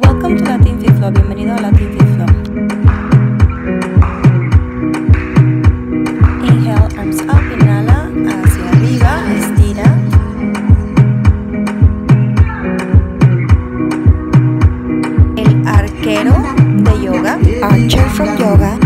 Welcome to Latin Flow. Bienvenido a Latin Fit Flow. Inhale, arms up, inhala hacia arriba, estira. El arquero de yoga, archer from yoga,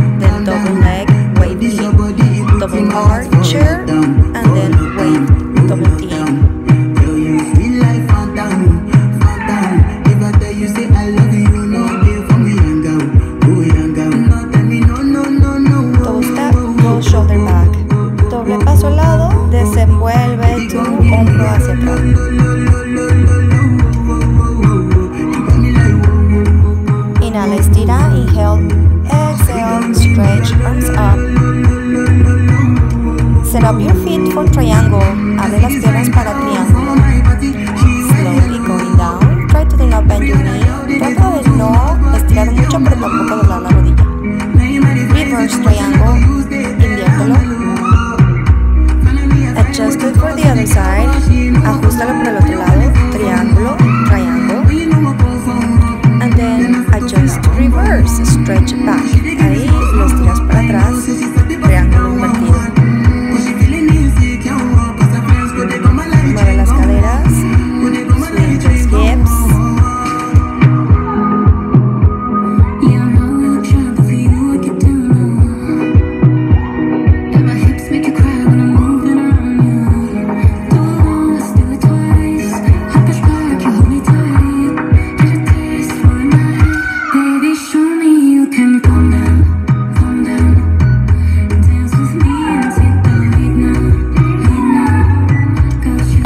hacia. Inhala, estira, inhale, exhale, stretch, arms up. Set up your feet for triangle. Abre las piernas para triángulo. Slowly going down. Try to do not bend your knee. Trata de no estirar mucho, pero tampoco doblar la rodilla. Reverse triangle. Inviértelo. Adjust it for the other side. Ajustalo por el otro lado. Triángulo, triangle. And then adjust reverse. Stretch back.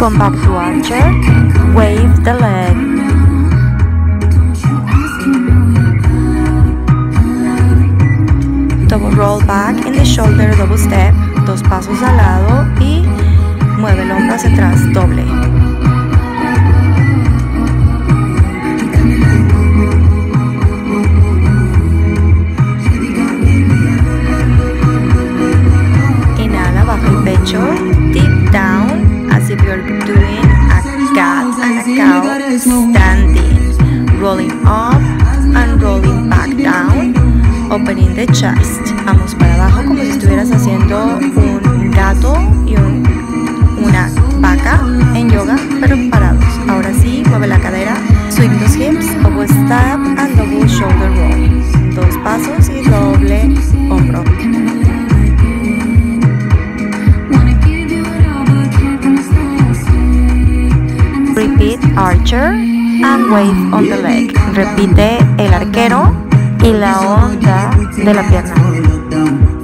Come back to archer. Wave the leg. Double roll back in the shoulder, double step. Dos pasos al lado y mueve el hombro hacia atrás, doble. Up and rolling back down, opening the chest. Vamos para abajo como si estuvieras haciendo un gato y un- una vaca en yoga, pero parados. Ahora sí, mueve la cadera, swing those hips, double step and double shoulder roll. Dos pasos y doble hombro. Repeat archer and wave on the leg. Repite el arquero y la onda de la pierna.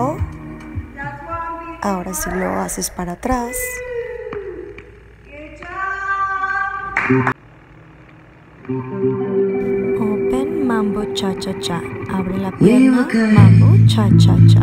Lado. Ahora sí lo haces para atrás. Open mambo cha cha cha. Abre la pierna. Mambo cha cha cha.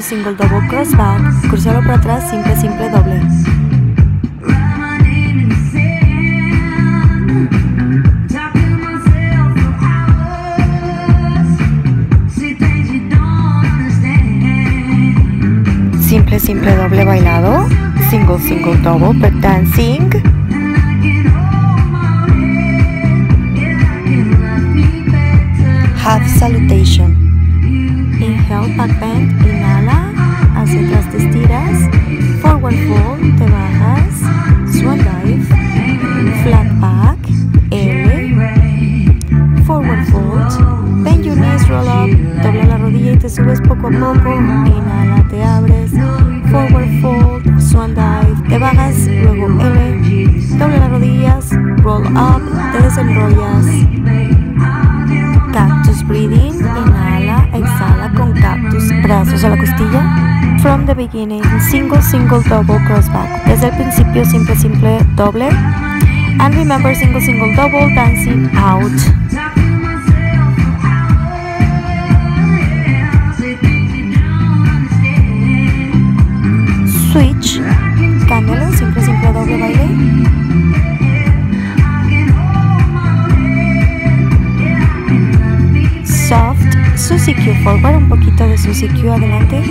Single, double cross back. Cruzarlo para atrás, simple, simple, doble. Simple, simple, doble bailado. Single, single, double, but dancing. Half salutation. Inhale, back bend. Inhala. Fold, te bajas, swan dive, flat back, L, forward fold, bend your knees, roll up, dobla la rodilla y te subes poco a poco, inhala, te abres, forward fold, swan dive, te bajas, luego L, dobla las rodillas, roll up, te desenrollas, cactus breathing, inhala, brazos a la costilla, from the beginning, single, single, double, cross back, desde el principio, simple, simple, doble, and remember single, single, double, dancing out. Switch, cámbialo, simple, simple, doble baile. Soft, Susie Q forward, un poquito de Susie Q adelante.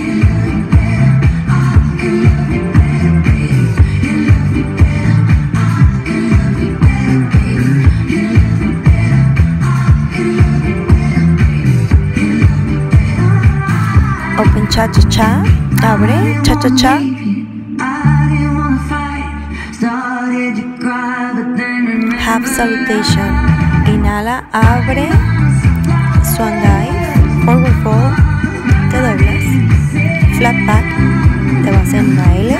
Open cha cha cha, abre, cha cha cha. Half salutation. Inhala, abre, swan dive, forward fold, te doblas, flat back, te vas en L,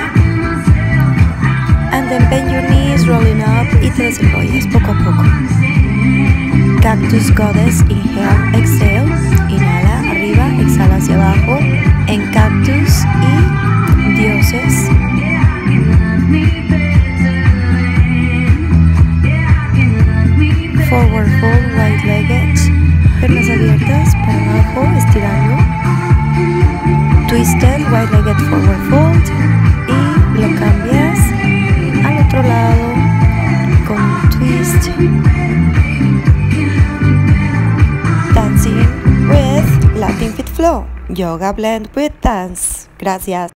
and then bend your knees, rolling up y te desenrollas poco a poco. Cactus Goddess, inhale, exhale, inhala arriba, exhala hacia abajo, en cactus y dioses. Twisted, right legged forward fold y lo cambias al otro lado con twist. Dancing with Latin Fit Flow. Yoga blend with dance. Gracias.